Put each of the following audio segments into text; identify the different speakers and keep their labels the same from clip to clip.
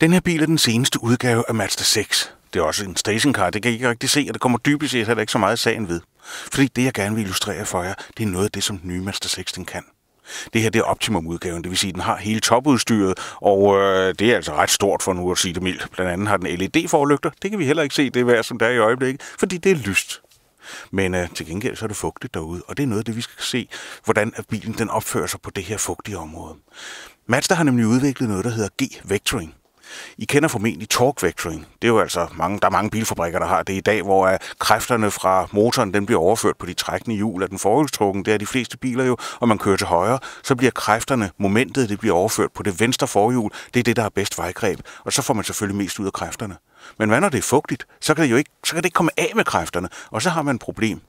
Speaker 1: Den her bil er den seneste udgave af Mazda 6. Det er også en stationcar, det kan I ikke rigtig se, og det kommer dybest set heller ikke så meget sagen ved. Fordi det, jeg gerne vil illustrere for jer, det er noget af det, som den nye Mazda 6 den kan. Det her det er optimum-udgaven, det vil sige, at den har hele topudstyret, og øh, det er altså ret stort for nu at sige det mildt. Blandt andet har den LED-forlygter, det kan vi heller ikke se, det er værd som der er i øjeblikket, fordi det er lyst. Men øh, til gengæld så er det fugtigt derude, og det er noget af det, vi skal se, hvordan at bilen den opfører sig på det her fugtige område. Mazda har nemlig udviklet noget, der hedder G-Vectoring. I kender formentlig torque vectoring. Det er jo altså mange, der er mange bilfabrikker, der har det i dag, hvor er kræfterne fra motoren den bliver overført på de trækkende hjul af den forhjulstrukken. Det er de fleste biler jo, og man kører til højre, så bliver kræfterne, momentet, det bliver overført på det venstre forhjul. Det er det, der er bedst vejgreb, og så får man selvfølgelig mest ud af kræfterne. Men hvad når det er fugtigt? Så kan det jo ikke, så kan det ikke komme af med kræfterne, og så har man et problem.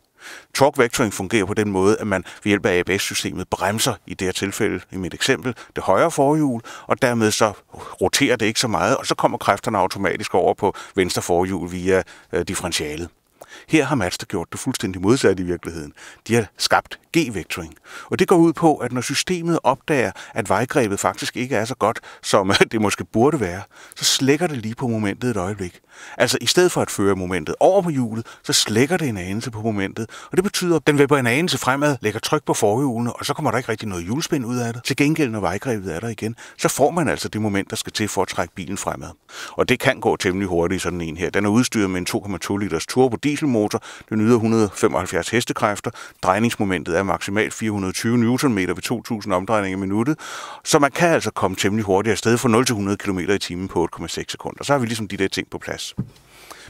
Speaker 1: Torque vectoring fungerer på den måde, at man ved hjælp af ABS-systemet bremser, i det her tilfælde, i mit eksempel, det højre forhjul, og dermed så roterer det ikke så meget, og så kommer kræfterne automatisk over på venstre forhjul via øh, differentialet. Her har Mazda gjort det fuldstændig modsat i virkeligheden. De har skabt G-vectoring. Og det går ud på, at når systemet opdager, at vejgrebet faktisk ikke er så godt, som det måske burde være, så slækker det lige på momentet et øjeblik. Altså i stedet for at føre momentet over på hjulet, så slækker det en anelse på momentet. Og det betyder, at den vipper en anelse fremad, lægger tryk på forhjulene, og så kommer der ikke rigtig noget hjulspind ud af det. Til gengæld, når vejgrebet er der igen, så får man altså det moment, der skal til for at trække bilen fremad. Og det kan gå temmelig hurtigt sådan en her. Den er udstyret med en 2,2 liters turbo dieselmotor. Den yder 175 hestekræfter. Drejningsmomentet er maksimalt 420 Nm ved 2000 omdrejninger i minuttet. Så man kan altså komme temmelig hurtigt afsted fra 0 til 100 km i timen på 8,6 sekunder. Så har vi ligesom de der ting på plads.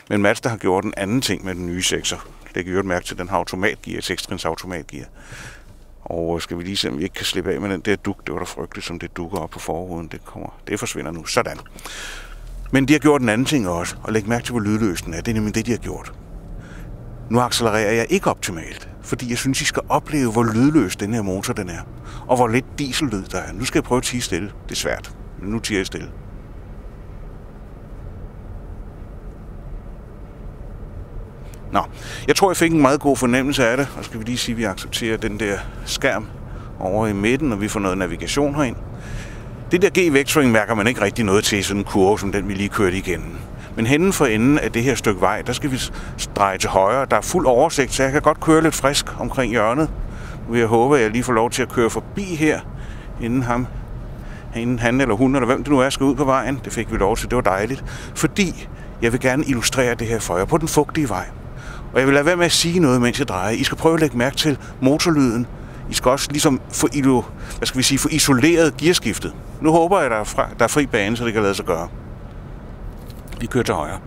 Speaker 1: Men Mazda har gjort en anden ting med den nye 6'er. Læg i øvrigt mærke til, den har automatgear, 6 automatgear. Og skal vi lige se, om vi ikke kan slippe af med den der duk. Det var da frygteligt, som det dukker op på forruden. Det, kommer, det forsvinder nu. Sådan. Men de har gjort en anden ting også, og læg mærke til, hvor lydløs den er. Det er nemlig det, de har gjort. Nu accelererer jeg ikke optimalt, fordi jeg synes, I skal opleve, hvor lydløs den her motor den er. Og hvor lidt diesellyd der er. Nu skal jeg prøve at tige stille. Det er svært, men nu tiger jeg stille. Nå, jeg tror, jeg fik en meget god fornemmelse af det, og skal vi lige sige, at vi accepterer den der skærm over i midten, og vi får noget navigation herind. Det der G-vectoring mærker man ikke rigtig noget til i sådan en kurve, som den vi lige kørte igennem. Men henne for enden af det her stykke vej, der skal vi dreje til højre. Der er fuld oversigt, så jeg kan godt køre lidt frisk omkring hjørnet. Nu vil jeg håbe, at jeg lige får lov til at køre forbi her, inden ham, inden han eller hun, eller hvem det nu er, skal ud på vejen. Det fik vi lov til, det var dejligt. Fordi jeg vil gerne illustrere det her for jer på den fugtige vej. Og jeg vil lade være med at sige noget, mens jeg drejer. I skal prøve at lægge mærke til motorlyden. I skal også ligesom få, ilo, hvad skal vi sige, få isoleret gearskiftet. Nu håber jeg, at der er, fra, der er fri bane, så det kan lade sig gøre. Vi kører til højre.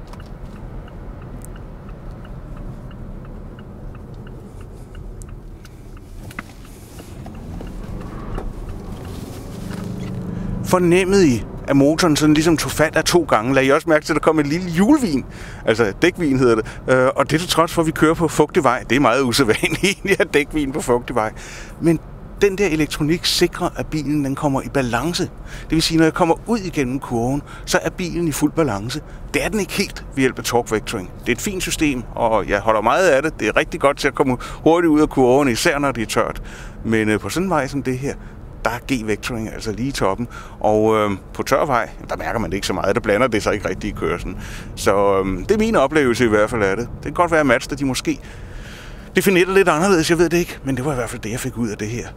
Speaker 1: Fornemmede I, at motoren sådan ligesom tog fat af to gange. Lad I også mærke til, at der kom en lille julevin. Altså dækvin hedder det. Øh, og det er til trods for, at vi kører på fugtig vej. Det er meget usædvanligt egentlig at dækvin på fugtig vej. Men den der elektronik sikrer, at bilen den kommer i balance. Det vil sige, når jeg kommer ud igennem kurven, så er bilen i fuld balance. Det er den ikke helt ved hjælp af torque vectoring. Det er et fint system, og jeg holder meget af det. Det er rigtig godt til at komme hurtigt ud af kurven, især når det er tørt. Men øh, på sådan en vej som det her, der er G-vectoring altså lige i toppen. Og øh, på tør vej, der mærker man det ikke så meget. Der blander det sig ikke rigtig i kørselen. Så øh, det er min oplevelse i hvert fald af det. Det kan godt være, at Mazda de måske definerer det lidt anderledes, jeg ved det ikke. Men det var i hvert fald det, jeg fik ud af det her.